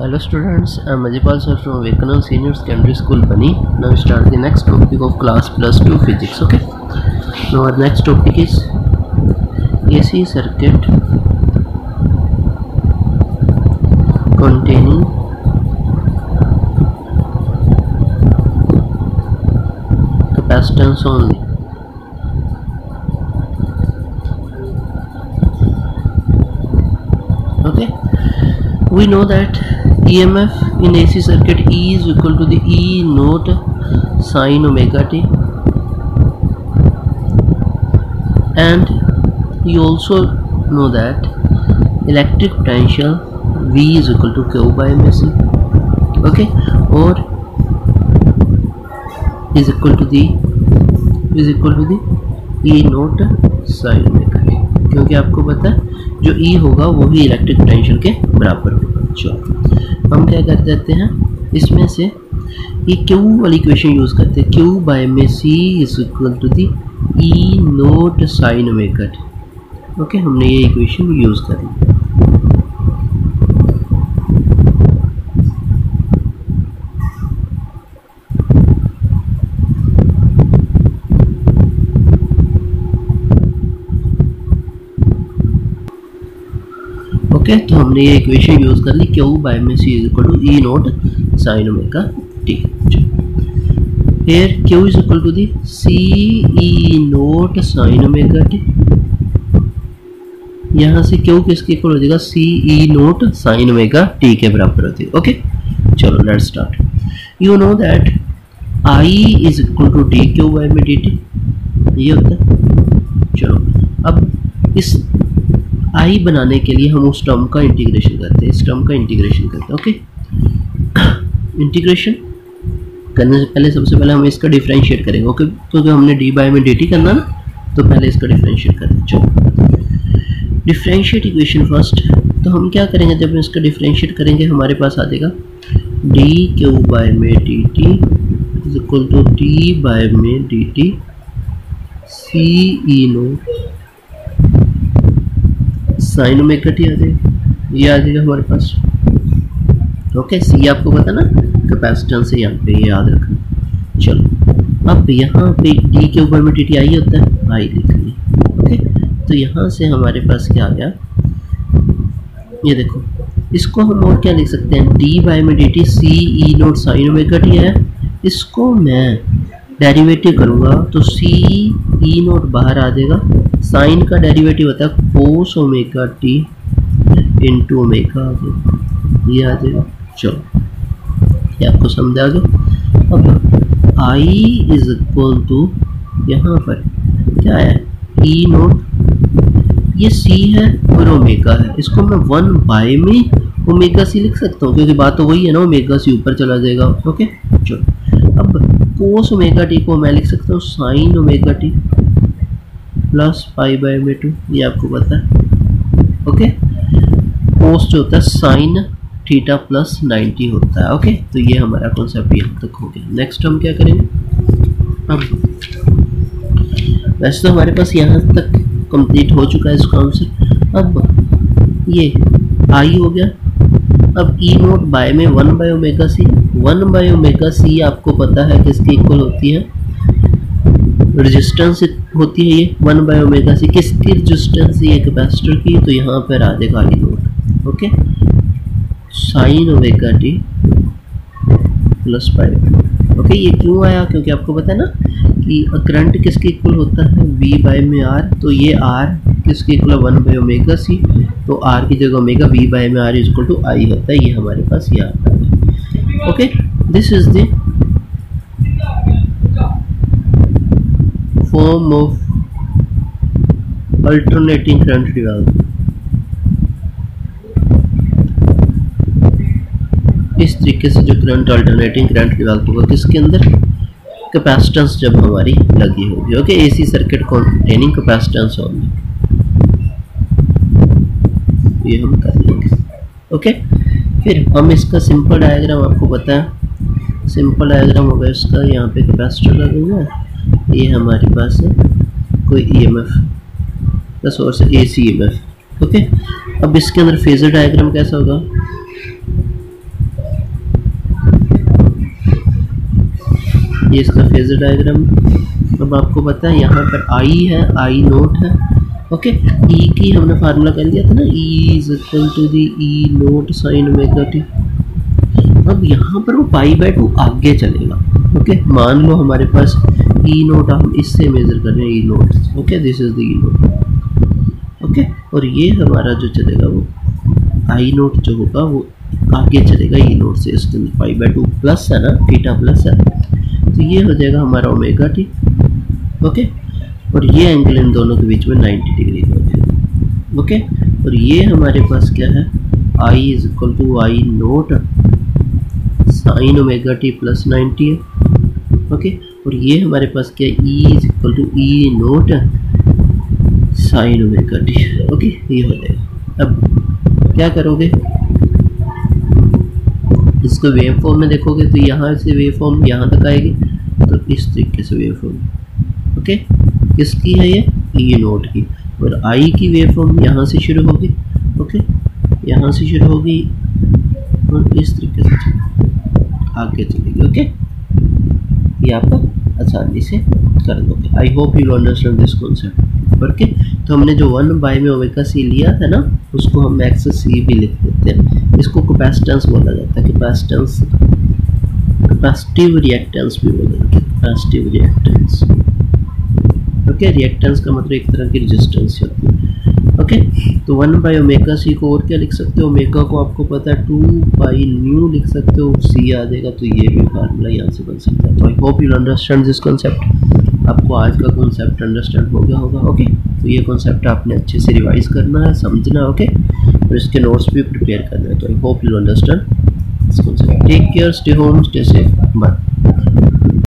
Hello students, I am Ajipal sir from Vikanand Senior Secondary School, Bani. Now start the next topic of class plus 2 physics. Okay. Now our next topic is AC circuit containing capacitance only. Okay. We know that EMF in AC circuit E is equal to the E note sine omega t and you also know that electric potential V is equal to Q by MC okay or is equal to the is equal to the E note sine omega t क्योंकि आपको पता है जो E होगा वो भी electric potential के बराबर होगा चलो हम क्या कर देते हैं इसमें से ये क्यू वाली इक्वेशन यूज़ करते हैं क्यू बाय में C is equal to the E naught sine omega okay हमने ये इक्वेशन यूज़ करी ओके तो हमने ये इक्वेशन यूज़ कर ली क्यू बाई में C is equal to E naught sine omega T फिर Q is equal to the C E naught sine omega T यहाँ से क्यू किसके इक्वल हो जाएगा C E naught sine omega T के बराबर होती है ओके चलो let start you know that I is equal to D Q by में डी टी ये होता है चलो अब इस आई बनाने के लिए हम उस टर्म का इंटीग्रेशन करते हैं इस टर्म का इंटीग्रेशन करते हैं ओके इंटीग्रेशन करने से पहले सबसे पहले हम इसका डिफ्रेंशिएट करेंगे ओके क्योंकि हमने डी बाई में डी करना ना तो पहले इसका डिफ्रेंशिएट करते चलो डिफ्रेंशिएट इक्वेशन फर्स्ट तो हम क्या करेंगे जब हम इसका डिफ्रेंशिएट करेंगे हमारे पास आ जाएगा डी क्यू बाय में D T is equal to D by में D T C E naught sine में इकट्ठी आ जाएगा ये आ जाएगा हमारे पास ओके तो सी आपको पता ना कैपेसिटेंस है यहाँ पे ये याद रखना चलो अब यहाँ पे डी के ऊपर में टी टी आई होता है आई लिख लिया ओके तो यहाँ से हमारे पास क्या आ गया ये देखो इसको हम और क्या लिख सकते हैं डी बाई में D T C E naught sine में कट है इसको मैं डेरिवेटिव करूँगा तो सी ई e नोट बाहर आ जाएगा साइन का डेरिवेटिव होता है cos omega T into omega आ जाएगा ये आ जाएगा चलो ये आपको समझ आ गया अब आई इज इक्वल टू यहाँ पर क्या है ई e नोट ये सी है और ओमेगा है इसको मैं वन बाय में ओमेगा सी लिख सकता हूँ क्योंकि बात तो वही है ना ओमेगा सी ऊपर चला जाएगा ओके चलो कोस ओमेगा टी को मैं लिख सकता हूँ sine omega T plus pi by में टू ये आपको पता है ओके कोस जो होता है साइन थीटा प्लस नाइन्टी होता है ओके तो ये हमारा कॉन्सेप्ट यहाँ तक हो गया नेक्स्ट हम क्या करेंगे अब वैसे तो हमारे पास यहाँ तक कंप्लीट हो चुका है इस कॉन्सेप्ट अब ये आई हो गया अब ई नोट बाय में one by omega C one by omega C आपको पता है किसकी इक्वल होती है रेजिस्टेंस होती है ये वन बाय ओमेगा सी किसकी रेजिस्टेंस ये कैपेसिटर की तो यहाँ पर आ जाएगा E naught okay sine omega T plus by okay ये क्यों आया क्योंकि आपको पता है ना कि करंट किसके इक्वल होता है वी बाय में आर तो ये आर किसके equal one by omega C तो आर की जगह ओमेगा वी बाई में R is equal to I होता है ये हमारे पास ये आता है okay this is the form of alternating current development इस तरीके से जो करंट अल्टरनेटिंग करंट डिवेल्प होगा किसके अंदर कैपेसिटेंस जब हमारी लगी होगी okay AC circuit containing capacitance होगी ये हम कर लेंगे ओके फिर हम इसका सिंपल डायग्राम आपको बताएं सिंपल डायग्राम होगा इसका यहाँ पे कैपेसिटर लगेगा ये हमारे पास है कोई ई एम एफ का source A C E M F okay इसके अंदर फेजर डायग्राम कैसा होगा ये इसका फेजर डायग्राम अब आपको पता है यहाँ पर आई है आई नोट है ओके ई e की हमने फार्मूला कर लिया था ना E is equal to the E naught sine omega T अब यहाँ पर वो पाई बाय टू आगे चलेगा ओके मान लो हमारे पास ई e नोट हम इससे मेज़र कर रहे हैं E naught okay this is the E naught okay और ये हमारा जो चलेगा वो आई नोट जो होगा वो आगे चलेगा ई e नोट से इसके अंदर पाई बाय टू प्लस है ना थीटा प्लस है तो ये हो जाएगा हमारा ओमेगा टी ओके और ये एंगल इन दोनों के बीच में 90 डिग्री हो जाएगा ओके और ये हमारे पास क्या है I is equal to I naught sine omega T plus ninety है ओके और ये हमारे पास क्या है E is equal to E naught sine omega T okay ये हो जाएगा अब क्या करोगे इसको वेव फॉर्म में देखोगे तो यहाँ से वेव फॉर्म यहाँ तक आएगी तो इस तरीके से वेव फॉर्म ओके किसकी है ये ई e नोट की और आई की वेव फॉर्म यहाँ से शुरू होगी ओके यहाँ से शुरू होगी और इस तरीके से आगे चलेगी ओके ये आप आसानी से कर दोगे I hope you understand this concept okay तो हमने जो वन बाई में ओमेगा सी लिया था ना उसको हम एक्स सी भी लिख देते हैं इसको कैपेसिटेंस बोला जाता है कैपेसिटेंस कैपेसिटिव रिएक्टेंस भी है कैपेसिटिव रिएक्टेंस ओके रिएक्टेंस का मतलब एक तरह की रजिस्टेंस होती है ओके तो वन बाई ओमेगा सी को और क्या लिख सकते हो ओमेगा को आपको पता है टू बाई न्यू लिख सकते हो सी आ जाएगा तो ये भी फार्मूला यहाँ से बन सकता है तो I hope you understand this concept आपको आज का कॉन्सेप्ट अंडरस्टैंड हो गया होगा ओके तो ये कॉन्सेप्ट आपने अच्छे से रिवाइज करना है समझना ओके और इसके नोट्स भी प्रिपेयर करना है तो I hope you understand this concept take care stay home stay safe bye